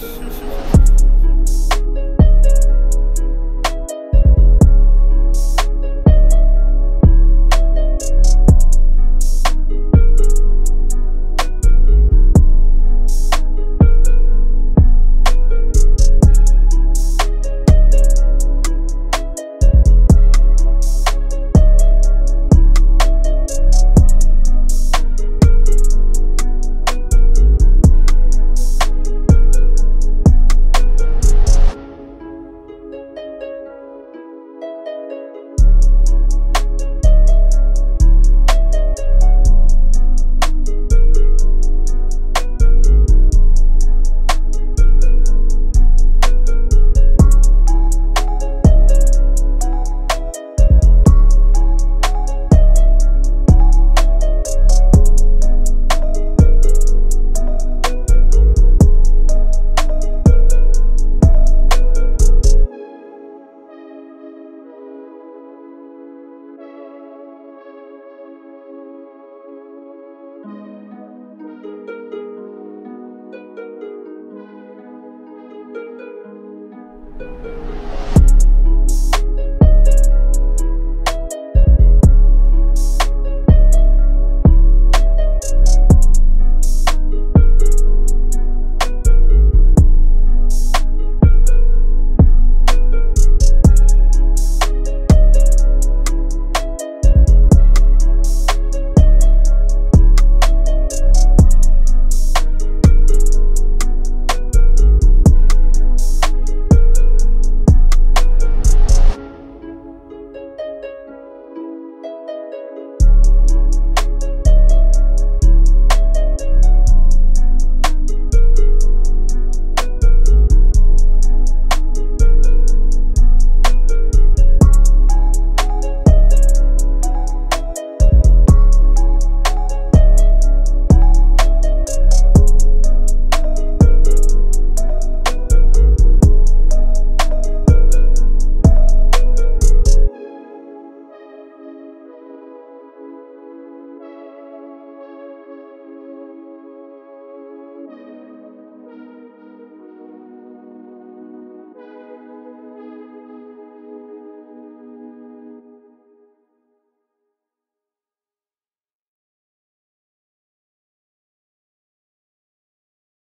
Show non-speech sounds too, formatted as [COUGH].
Yes. [LAUGHS]